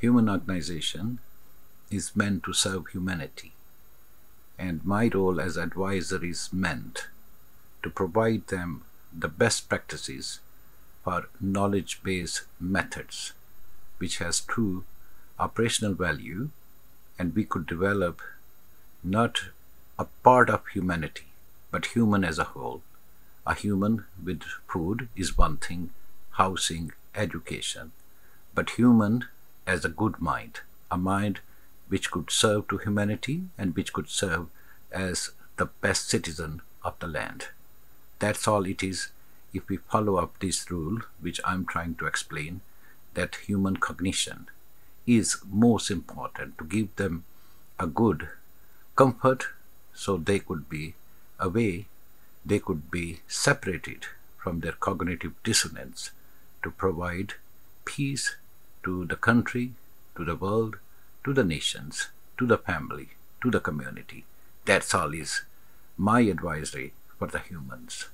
human organization is meant to serve humanity, and my role as advisor is meant to provide them the best practices for knowledge-based methods which has true operational value and we could develop not a part of humanity but human as a whole. A human with food is one thing housing education. But human as a good mind a mind which could serve to humanity and which could serve as the best citizen of the land. That's all it is. If we follow up this rule, which I'm trying to explain, that human cognition is most important to give them a good comfort so they could be away, they could be separated from their cognitive dissonance to provide peace to the country, to the world, to the nations, to the family, to the community. That's all is my advisory for the humans.